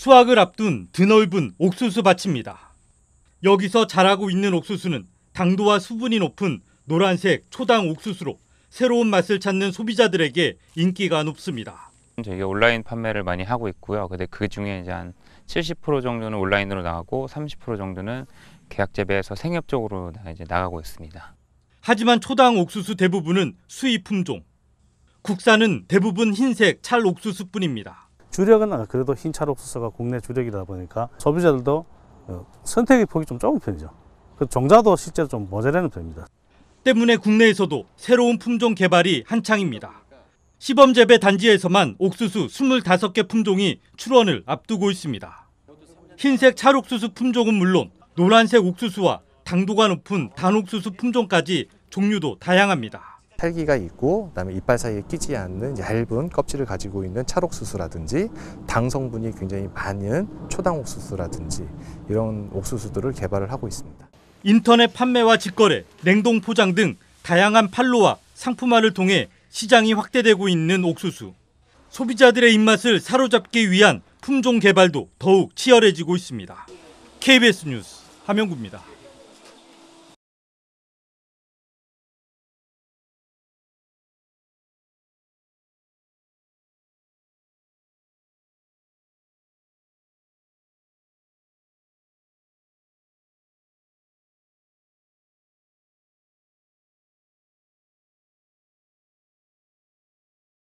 수확을 앞둔 드넓은 옥수수 밭입니다. 여기서 자라고 있는 옥수수는 당도와 수분이 높은 노란색 초당 옥수수로 새로운 맛을 찾는 소비자들에게 인기가 높습니다. 저희가 온라인 판매를 많이 하고 있고요. 근데 그 중에 이제 한 70% 정도는 온라인으로 나가고 30% 정도는 계약 재배에서 생협적으로 나- 이제 나가고 있습니다. 하지만 초당 옥수수 대부분은 수입 품종. 국산은 대부분 흰색 찰 옥수수뿐입니다. 주력은 그래도 흰 찰 옥수수가 국내 주력이다 보니까 소비자들도 어, 선택의 폭이 좀 좁은 편이죠. 그 종자도 실제로 좀 모자라는 편입니다. 때문에 국내에서도 새로운 품종 개발이 한창입니다. 시범 재배 단지에서만 옥수수 25개 품종이 출원을 앞두고 있습니다. 흰색 찰옥수수 품종은 물론 노란색 옥수수와 당도가 높은 단옥수수 품종까지 종류도 다양합니다. 살기가 있고 그다음에 이빨 사이에 끼지 않는 얇은 껍질을 가지고 있는 찰옥수수라든지 당 성분이 굉장히 많은 초당 옥수수라든지 이런 옥수수들을 개발을 하고 있습니다. 인터넷 판매와 직거래, 냉동 포장 등 다양한 판로와 상품화를 통해 시장이 확대되고 있는 옥수수. 소비자들의 입맛을 사로잡기 위한 품종 개발도 더욱 치열해지고 있습니다. KBS 뉴스 함영구입니다.